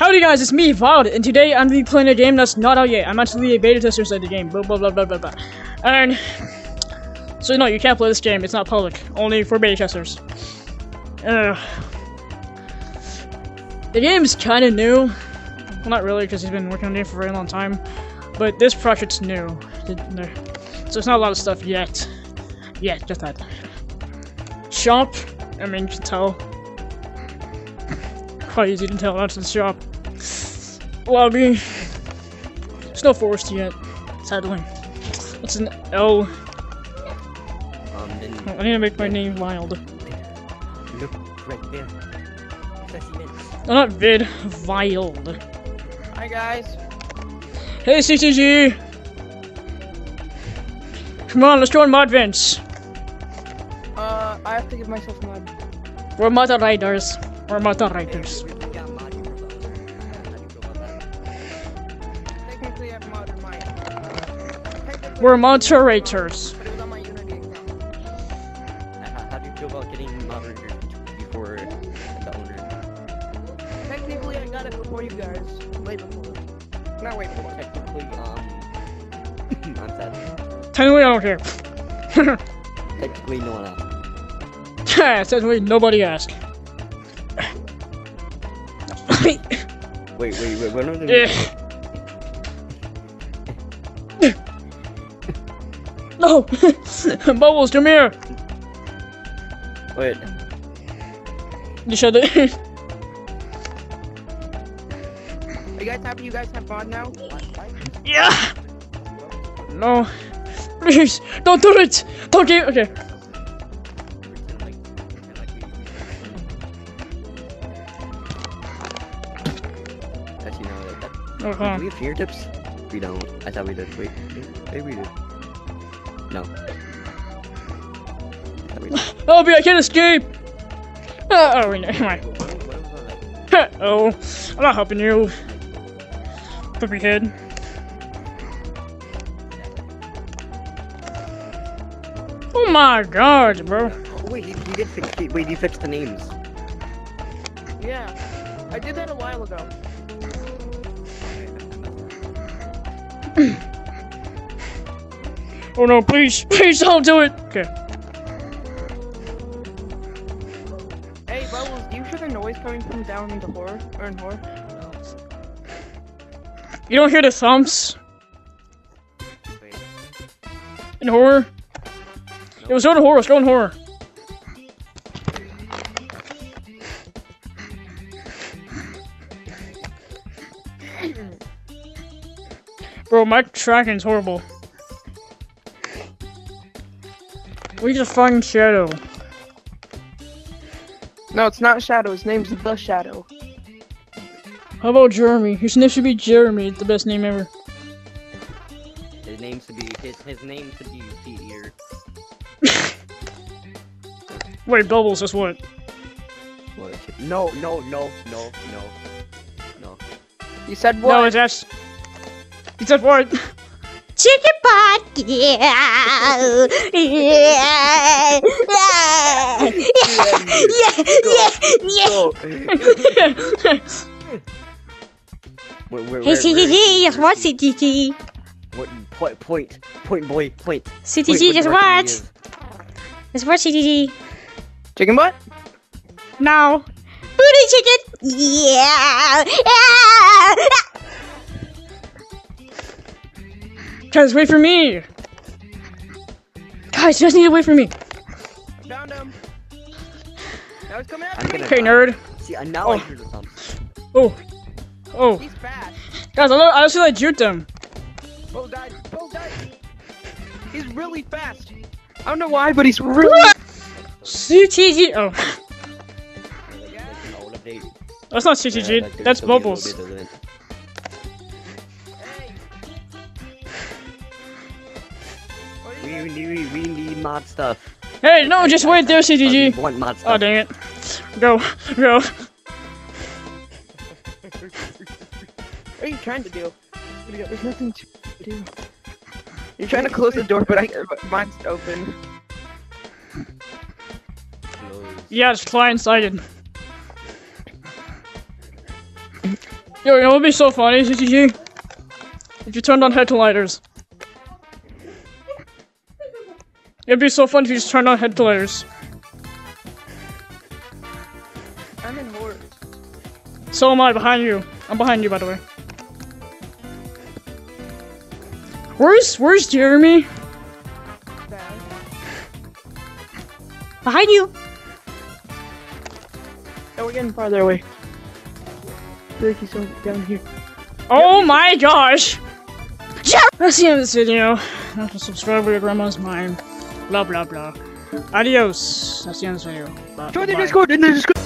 Howdy guys, it's me, Wild, and today I'm gonna be playing a game that's not out yet. I'm actually a beta tester inside the game, blah blah blah blah blah blah. And, so no, you can't play this game, it's not public, only for beta testers. Uh, the game's kinda new. Well, not really, because he's been working on game for a very long time. But this project's new. So it's not a lot of stuff yet. Yet, just that. Shop, I mean, you can tell. Quite easy to tell to the shop. Lobby. There's no forest yet, sadly. It's an L. Um, then I need to make my name wild. look right there. Specimen. No, not vid, wild. Hi guys. Hey CTG! Come on, let's join mod vents. Uh, I have to give myself mud. We're moderators. We're moderators. We mod, you feel about that? How do you feel about that? Technically, I have mud in mine. Technically, We're moderators. But it was on my Unity account. How, how do you feel about getting moderators before the owner? Technically, I got it before you guys. Way before. Not way before. Technically, um, I'm sad. Technically, I don't care. Technically, no one else. Yeah, technically, nobody asked. Wait, wait, wait. What are the? Eh. No! Bubbles, come here! Wait. You shut it. Are you guys happy you guys have fun now? yeah! No. Please, don't do it! Don't give- okay. That, that, Wait, come do we have fingertips? We don't. I thought we did. Wait, maybe we do. No. I thought we did. Help me, I can't escape! Uh, oh, wait, never mind. Oh, I'm not helping you. Puppy head. Oh my god, bro. Oh, wait, you, you did fix. Wait, you fixed the names. Yeah. I did that a while ago. Oh no, please, please don't do it. Okay. Hey, Bubbles, do you hear the noise coming from down into horror? Or in horror? You don't hear the thumps Wait. in horror? It was going to horror, let's go in horror. Bro, my tracking's horrible. We just find Shadow. No, it's not Shadow. His name's The Shadow. How about Jeremy? His name should be Jeremy. It's the best name ever. His name should be his his name should be Pete Ear. Wait, Bubbles, that's what? What? No, no, no, no, no, no. You said what? No, it's S. He said what? Chicken pot, yeah, yeah, yeah, yeah, yeah, yeah. Where, where, Hey, where, CTG, just watch CTG. where, what, point, point, boy, point. CTG, Point, just what direction watch. he is. Just watch CTG. Chicken butt? No. Booty chicken. Yeah, yeah. Guys, wait for me! Guys, you guys need to wait for me. Found him. Now he's coming after me. gonna- Okay, nerd. See, uh, now I Oh. hear the thumps. Oh. Oh. He's fast. Guys, I, lo- I actually like jute them. Bo died. Bo died. He's really fast. I don't know why, but he's really. CTG. Oh. Yeah. All of these. That's not Yeah, CTG. that could That's still be Bubbles. We need, we need mod stuff. Hey, no, just wait there, CTG. we oh, want mod stuff. Oh, dang it. Go. Go. What are you trying to do? There's nothing to do. You're trying to close the door, but I but mine's open. Yeah, it's client sided. Yo, you know what'd be so funny, CTG? If you turned on head It'd be so fun if you just turned on head lighters. I'm in horror. So am I, behind you. I'm behind you, by the way. Where's, where's Jeremy? Behind you. Oh, we're getting farther away. I feel like he's so down here. Oh my gosh! That's the end of this video. Don't subscribe to your grandma's mind. Blah blah blah. Adios. That's the end of this video. Bye.